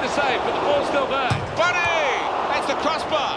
the save, but the ball's still there. Bunny! That's the crossbar.